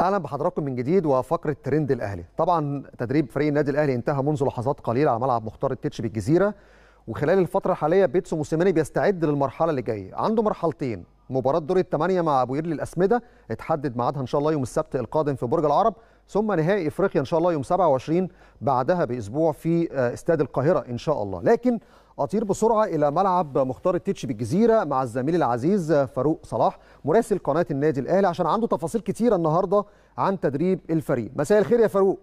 أهلا بحضراتكم من جديد وفقرة ترند الأهلي. طبعا تدريب فريق النادي الأهلي انتهى منذ لحظات قليلة على ملعب مختار التتش بالجزيرة وخلال الفترة الحالية بيتسو موسيماني بيستعد للمرحلة اللي جاية. عنده مرحلتين مباراة دور الثمانيه مع أبو قير للاسمده اتحدد ميعادها إن شاء الله يوم السبت القادم في برج العرب ثم نهائي إفريقيا إن شاء الله يوم 27 بعدها بأسبوع في استاد القاهرة إن شاء الله. لكن أطير بسرعة إلى ملعب مختار التتش بالجزيرة مع الزميل العزيز فاروق صلاح مراسل قناة النادي الأهلي عشان عنده تفاصيل كتيرة النهارده عن تدريب الفريق. مساء الخير يا فاروق.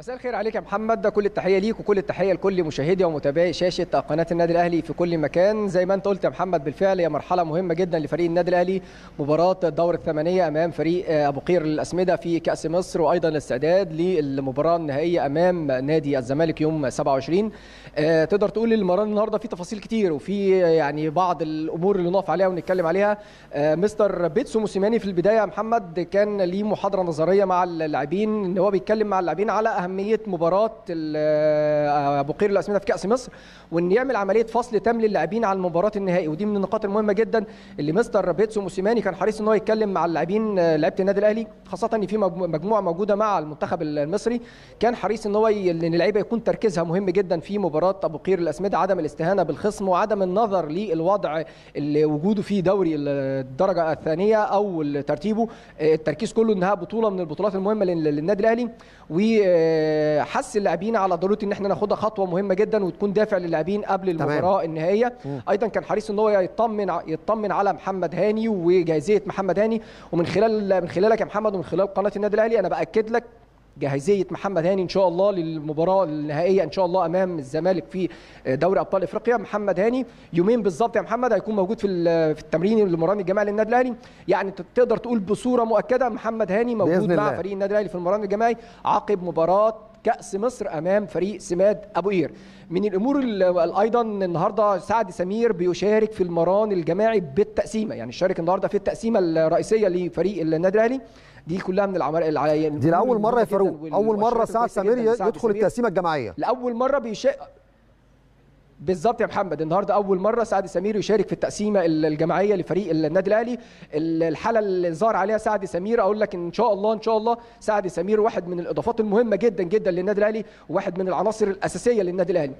مساء الخير عليك يا محمد. كل التحية ليك وكل التحية لكل مشاهدي ومتابعي شاشة قناة النادي الأهلي في كل مكان. زي ما انت قلت يا محمد بالفعل هي مرحلة مهمة جدا لفريق النادي الأهلي. مباراة الدور الثمانية أمام فريق أبو قير للاسمده في كأس مصر وأيضا الاستعداد للمباراة النهائية أمام نادي الزمالك يوم 27 آه تقدر تقول المباراة النهارده في تفاصيل كتير وفي يعني بعض الأمور اللي نقف عليها ونتكلم عليها. آه مستر بيتسو موسيماني في البداية يا محمد كان ليه محاضرة نظرية مع اللاعبين إن هو بيتكلم مع اللاعبين على أهمية مباراة أبو قير الأسمدة في كأس مصر وإن يعمل عملية فصل تام للاعبين عن المباراة النهائي. ودي من النقاط المهمة جدا اللي مستر بيتسو موسيماني كان حريص إن هو يتكلم مع اللاعبين لعيبة النادي الأهلي خاصة إن في مجموعة موجودة مع المنتخب المصري. كان حريص إن هو إن اللعيبة يكون تركيزها مهم جدا في مباراة أبو قير الأسمدة عدم الاستهانة بالخصم وعدم النظر للوضع اللي وجوده في دوري الدرجة الثانية أو ترتيبه. التركيز كله إنها بطولة من البطولات المهمة للنادي الأهلي. وحس اللاعبين على ضرورة إن إحنا ناخدها خطوة مهمة جدا وتكون دافع للاعبين قبل المباراة. النهائية. أيضا كان حريص إن هو يطمن يطمن على محمد هاني وجاهزية محمد هاني ومن خلال من خلالك يا محمد ومن خلال قناة النادي الأهلي أنا بأكد لك جاهزية محمد هاني إن شاء الله للمباراة النهائية إن شاء الله أمام الزمالك في دوري أبطال إفريقيا. محمد هاني يومين بالظبط يا محمد هيكون موجود في في التمرين المران الجماعي للنادي الأهلي. يعني تقدر تقول بصورة مؤكدة محمد هاني موجود مع فريق النادي الأهلي في المران الجماعي عقب مباراة كأس مصر أمام فريق سماد أبو قير. من الأمور أيضا النهاردة سعد سمير بيشارك في المران الجماعي بالتقسيمة. يعني شارك النهاردة في التقسيمة الرئيسية لفريق النادي الأهلي. دي كلها من العمل دي لأول مرة يا فاروق. أول مرة سعد سمير يدخل التقسيمة الجماعية. لأول مرة بيشارك بالظبط يا محمد النهارده أول مرة سعد سمير يشارك في التقسيمة الجماعية لفريق النادي الأهلي. الحالة اللي ظهر عليها سعد سمير أقول لك إن شاء الله إن شاء الله سعد سمير واحد من الإضافات المهمة جدا جدا للنادي الأهلي وواحد من العناصر الأساسية للنادي الأهلي.